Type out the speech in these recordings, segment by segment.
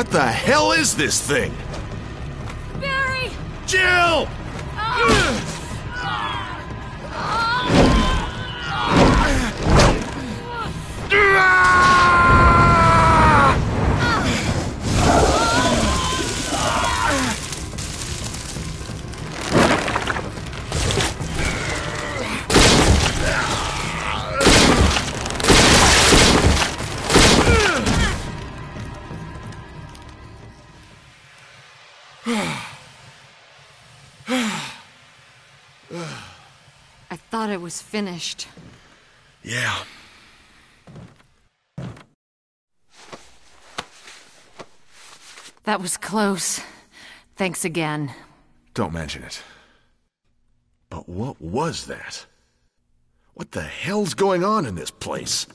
What the hell is this thing? Barry! Jill! Ah! Ah! I thought it was finished. Yeah. That was close. Thanks again. Don't mention it. But what was that? What the hell's going on in this place?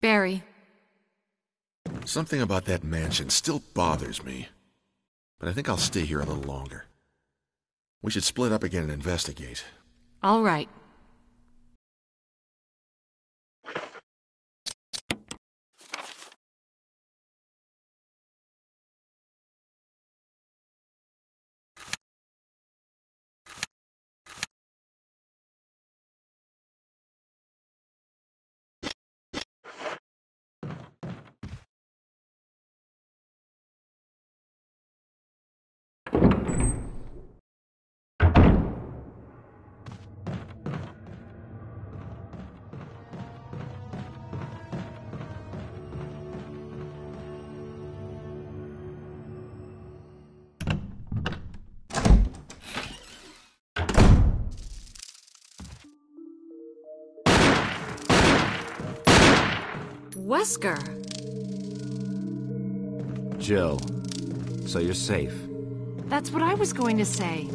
Barry, Something about that mansion still bothers me. But I think I'll stay here a little longer. We should split up again and investigate. all right. Wesker! Jill, so you're safe. That's what I was going to say.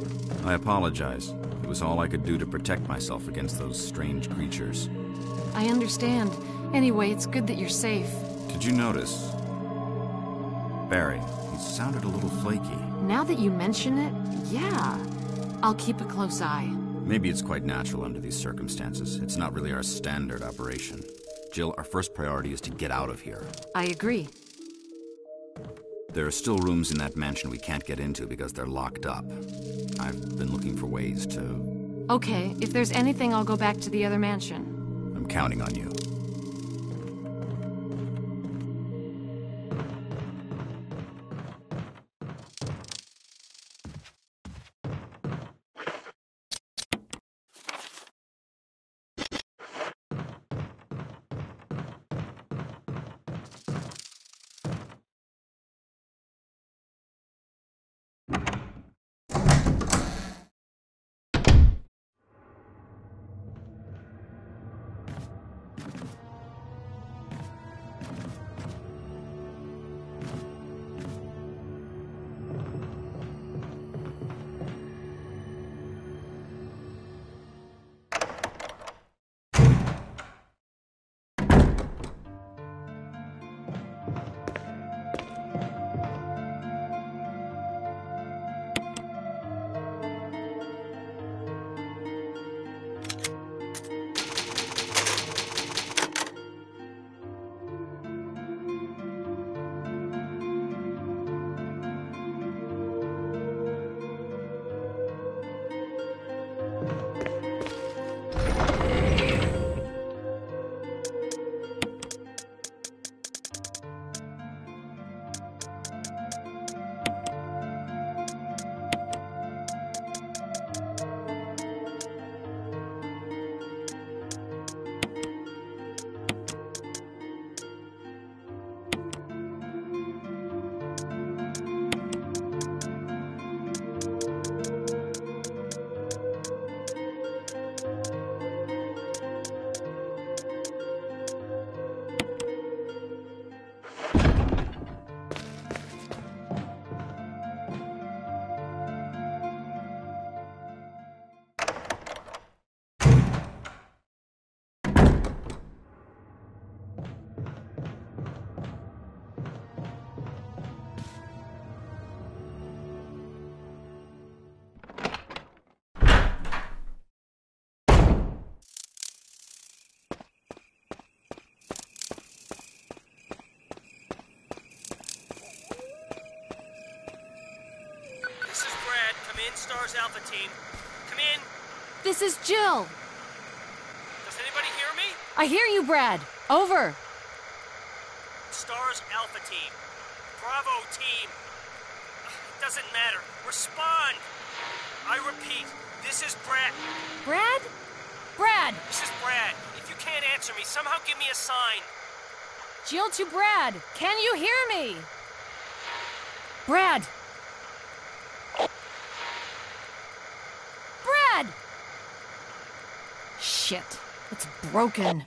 I apologize. It was all I could do to protect myself against those strange creatures. I understand. Anyway, it's good that you're safe. Did you notice? Barry, he sounded a little flaky. Now that you mention it, yeah. I'll keep a close eye. Maybe it's quite natural under these circumstances. It's not really our standard operation. Jill, our first priority is to get out of here. I agree. There are still rooms in that mansion we can't get into because they're locked up. I've been looking for ways to. Okay, if there's anything, I'll go back to the other mansion. I'm counting on you. Stars Alpha Team. Come in. This is Jill. Does anybody hear me? I hear you, Brad. Over. Stars Alpha Team. Bravo Team. It doesn't matter. Respond. I repeat, this is Brad. Brad? Brad! This is Brad. If you can't answer me, somehow give me a sign. Jill to Brad. Can you hear me? Brad! Brad! Shit. It's broken.